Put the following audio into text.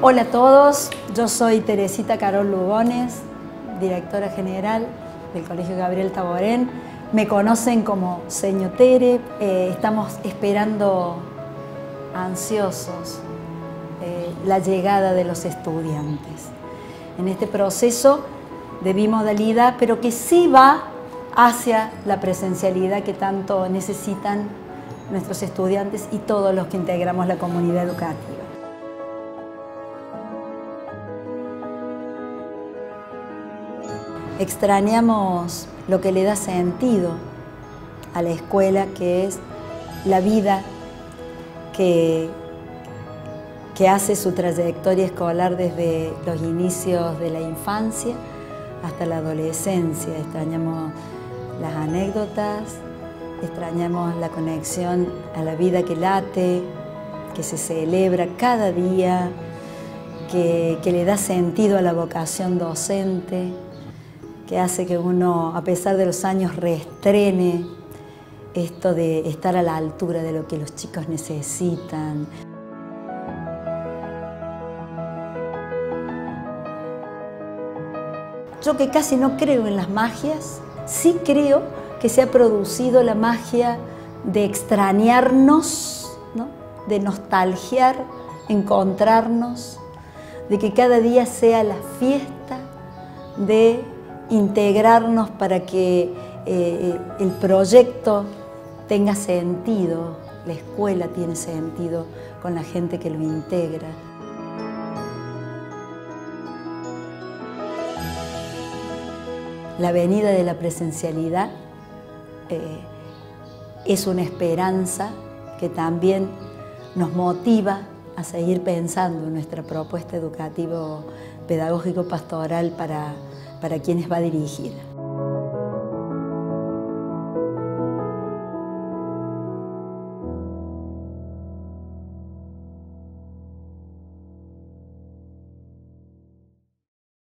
Hola a todos, yo soy Teresita Carol Lugones, directora general del Colegio Gabriel Taborén. Me conocen como Seño Tere, eh, estamos esperando ansiosos eh, la llegada de los estudiantes. En este proceso de bimodalidad, pero que sí va hacia la presencialidad que tanto necesitan nuestros estudiantes y todos los que integramos la comunidad educativa. Extrañamos lo que le da sentido a la escuela, que es la vida que, que hace su trayectoria escolar desde los inicios de la infancia hasta la adolescencia. Extrañamos las anécdotas, extrañamos la conexión a la vida que late, que se celebra cada día, que, que le da sentido a la vocación docente que hace que uno, a pesar de los años, reestrene esto de estar a la altura de lo que los chicos necesitan. Yo que casi no creo en las magias, sí creo que se ha producido la magia de extrañarnos, de nostalgiar, encontrarnos, de que cada día sea la fiesta de integrarnos para que eh, el proyecto tenga sentido, la escuela tiene sentido con la gente que lo integra. La venida de la presencialidad eh, es una esperanza que también nos motiva a seguir pensando en nuestra propuesta educativo pedagógico pastoral para para quienes va dirigida.